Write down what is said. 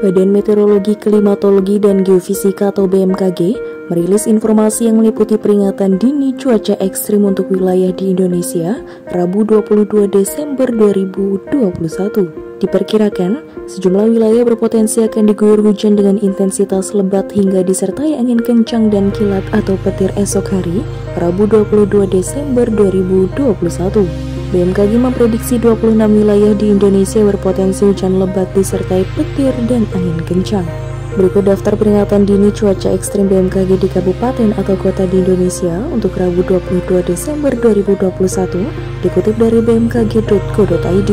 Badan Meteorologi, Klimatologi, dan Geofisika atau BMKG merilis informasi yang meliputi peringatan dini cuaca ekstrim untuk wilayah di Indonesia Rabu 22 Desember 2021. Diperkirakan, sejumlah wilayah berpotensi akan diguyur hujan dengan intensitas lebat hingga disertai angin kencang dan kilat atau petir esok hari, Rabu 22 Desember 2021. BMKG memprediksi 26 wilayah di Indonesia berpotensi hujan lebat disertai petir dan angin kencang. Berikut daftar peringatan dini cuaca ekstrim BMKG di kabupaten atau kota di Indonesia untuk Rabu 22 Desember 2021 dikutip dari bmkg.go.id.